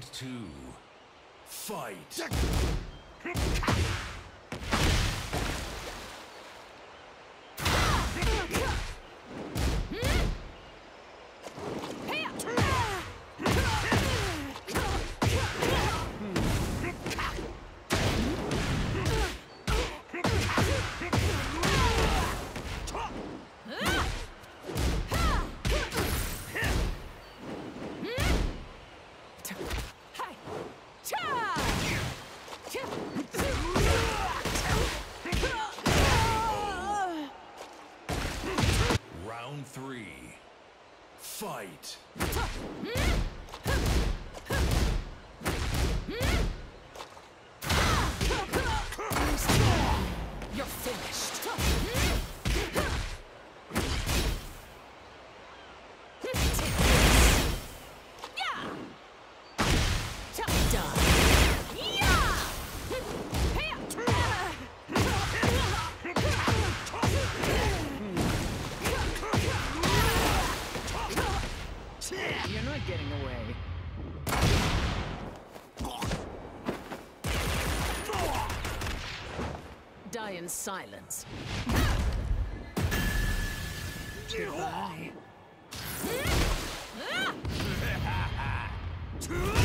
Round two. Fight! Round three. Fight! You're finished. Done. not getting away. Die in silence. Goodbye.